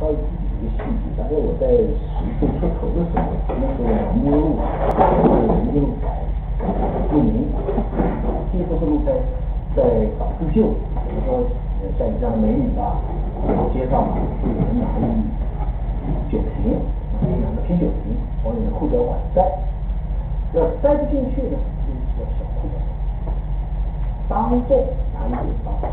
稍微提一个细节，大概我在十岁出头的时候，那时候摸路，是一路牌路名，第一次是在在搞自救，比如说像你这样美女吧，街上嘛，就有人拿一酒瓶，拿个啤酒瓶往你的裤脚管塞，要塞不进去呢，就是叫小裤脚，当众拿一把刀，